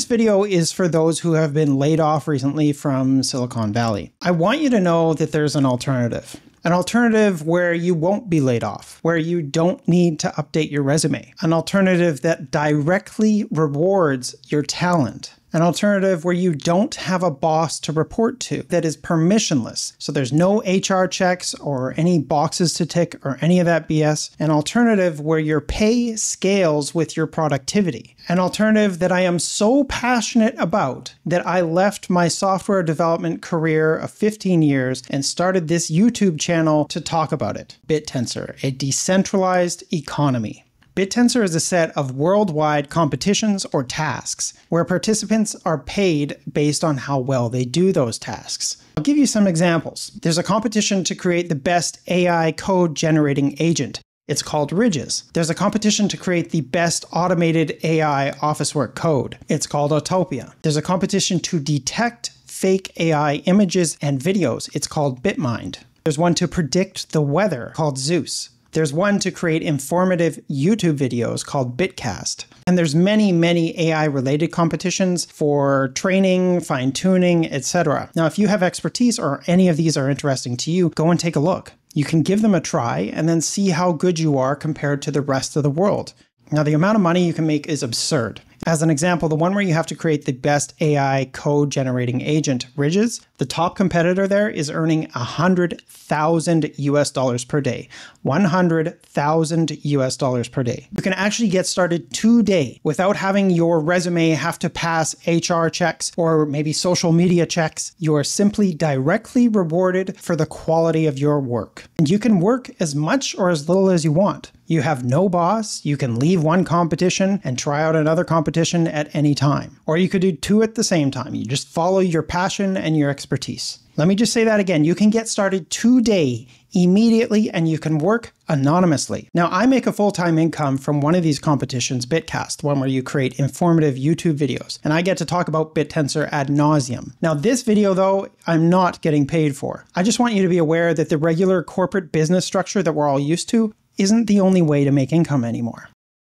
this video is for those who have been laid off recently from Silicon Valley. I want you to know that there's an alternative. An alternative where you won't be laid off, where you don't need to update your resume. An alternative that directly rewards your talent an alternative where you don't have a boss to report to that is permissionless. So there's no HR checks or any boxes to tick or any of that BS. An alternative where your pay scales with your productivity. An alternative that I am so passionate about that I left my software development career of 15 years and started this YouTube channel to talk about it. BitTensor, a decentralized economy. BitTensor is a set of worldwide competitions or tasks where participants are paid based on how well they do those tasks. I'll give you some examples. There's a competition to create the best AI code generating agent. It's called Ridges. There's a competition to create the best automated AI office work code. It's called Autoppia. There's a competition to detect fake AI images and videos. It's called Bitmind. There's one to predict the weather called Zeus. There's one to create informative YouTube videos called Bitcast. And there's many, many AI related competitions for training, fine tuning, etc. Now, if you have expertise or any of these are interesting to you, go and take a look. You can give them a try and then see how good you are compared to the rest of the world. Now, the amount of money you can make is absurd. As an example, the one where you have to create the best AI code generating agent, Ridges, the top competitor there is earning 100,000 US dollars per day. 100,000 US dollars per day. You can actually get started today without having your resume have to pass HR checks or maybe social media checks. You are simply directly rewarded for the quality of your work. And you can work as much or as little as you want. You have no boss. You can leave one competition and try out another competition at any time. Or you could do two at the same time. You just follow your passion and your expertise. Let me just say that again. You can get started today, immediately, and you can work anonymously. Now, I make a full time income from one of these competitions, Bitcast, one where you create informative YouTube videos, and I get to talk about BitTensor ad nauseum. Now, this video, though, I'm not getting paid for. I just want you to be aware that the regular corporate business structure that we're all used to isn't the only way to make income anymore.